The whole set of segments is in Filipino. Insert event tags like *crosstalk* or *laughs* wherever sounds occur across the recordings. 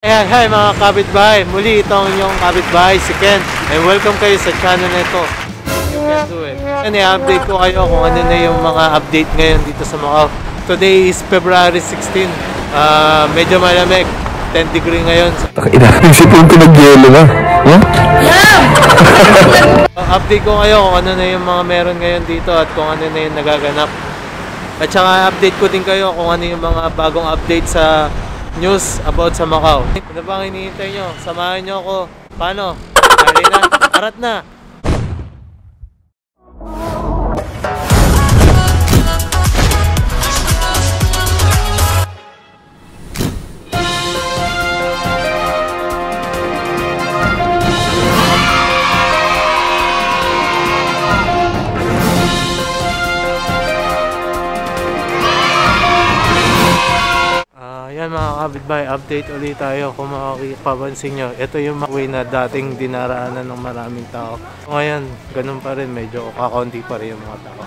Ayan, hi mga kapitbahay. Muli itong inyong kapitbahay, si Ken. And welcome kayo sa channel nito. You can do it. And i-update ko kayo kung ano na yung mga update ngayon dito sa Macau. Today is February 16. Ah, medyo malamig. 10 degree ngayon. Ina, isipin ko nag-yelo na. Huh? *laughs* Uh, update ko kayo kung ano na yung mga meron ngayon dito at kung ano na yung nagaganap. At saka update ko din kayo kung ano yung mga bagong update sa news about sa Macau. Ano bang hinihintay nyo? Samahan nyo ako. Paano? Hali na. Arat na. Kabitbahay, update ulit tayo kung makapapansin nyo. Ito yung way na dating dinaraanan ng maraming tao. Ngayon, ganun pa rin, medyo kakaunti pa rin yung mga tao.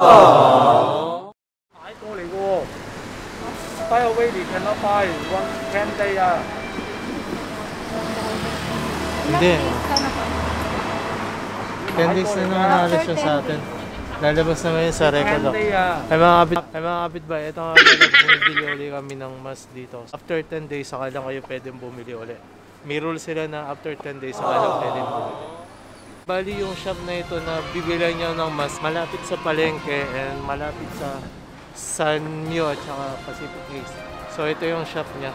買 buy away, they cannot buy. One can they ah. Hindi. Candies na naman alis siya sa atin. Lalabas naman yun sa record oh. ako. Uh, ay mga kapit, ay mga kapit ba, ito nga bumibili uli kami ng mas dito. After 10 days, saka lang kayo pwedeng bumili uli. May rule sila na after 10 days, saka lang pwedeng bumili. Bali yung shop na ito na bibilan niya ng mas malapit sa palengke and malapit sa Sanyo at saka Pacific Place. So ito yung shop niya.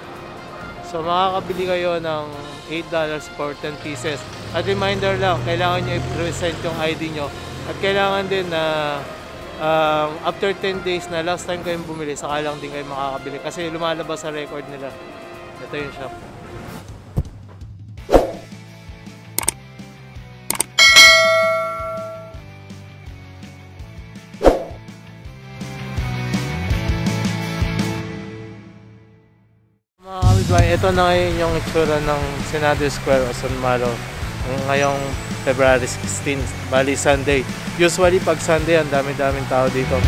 So makakabili kayo ng $8 for 10 pieces. At reminder lang, kailangan nyo i-present yung ID nyo. At kailangan din na um, after 10 days na last time kayong bumili, saka lang din kayo makakabili. Kasi lumalabas sa record nila. Ito yung shop. Kapitbahay, ito na ngayon yung itsura ng Senado Square o San Malo ngayong February 16, bali Sunday. Usually pag Sunday, ang dami-daming tao dito.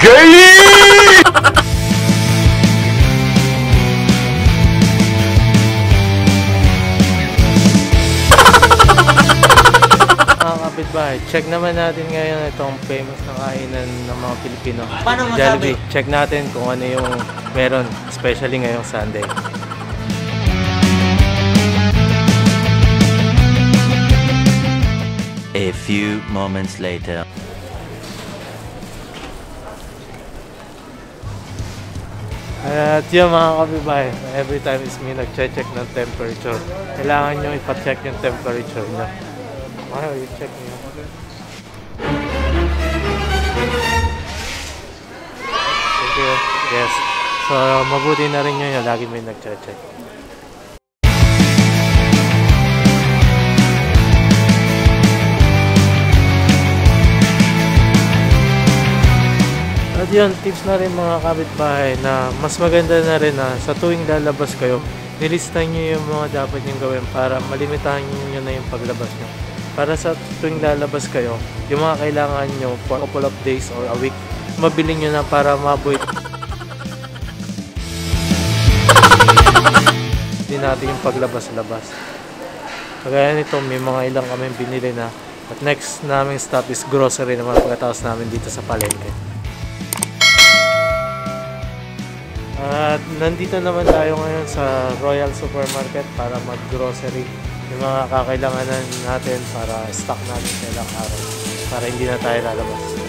Gay! *laughs* Kapitbahay, check naman natin ngayon itong famous na kainan ng mga Pilipino. Paano masabi? Jollibee. Check natin kung ano yung meron, especially ngayong Sunday. A few moments later. At yun mga kapitbahay, every time is me nag-check ng temperature. Kailangan nyo ipa-check yung temperature nyo. Ano, i-check nyo. Thank you. Yes. So, mabuti na rin yun lagi may nag-check. At yun, tips na rin mga kapitbahay na mas maganda na rin na sa tuwing lalabas kayo, nilistan nyo yung mga dapat nyo gawin para malimitahan nyo na yung paglabas nyo. Para sa tuwing lalabas kayo, yung mga kailangan nyo for a couple of days or a week, mabili nyo na para ma-avoid hindi natin yung paglabas-labas. Kagaya nito, may mga ilang kami binili na. At next naming stop is grocery naman pagkatapos namin dito sa palengke. At nandito naman tayo ngayon sa Royal Supermarket para mag-grocery. Yung mga kakailanganan natin para stock natin sa ilang araw. Para hindi na tayo lalabas.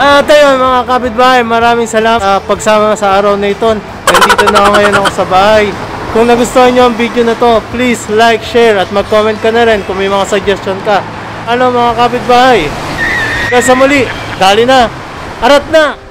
At ayun mga kapitbahay, maraming salamat sa pagsama sa araw na ito. Nandito na ako ngayon ako sa bahay. Kung nagustuhan nyo ang video na to, please like, share at mag-comment ka na rin kung may mga suggestion ka. Ano mga kapitbahay? Kaya sa muli, dali na! Arat na!